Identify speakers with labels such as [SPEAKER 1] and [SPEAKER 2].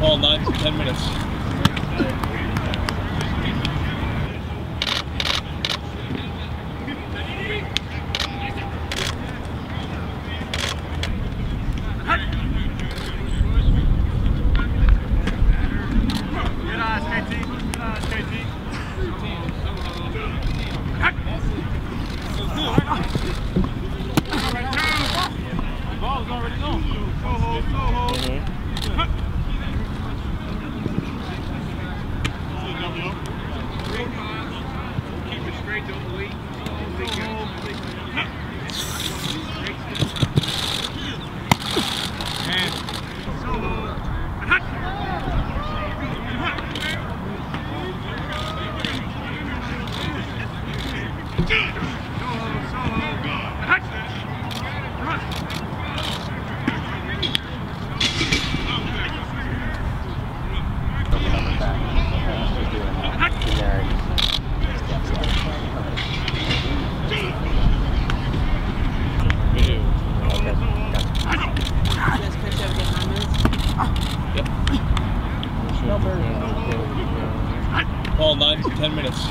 [SPEAKER 1] all nine to ten minutes. Straight, Call nine to ten minutes.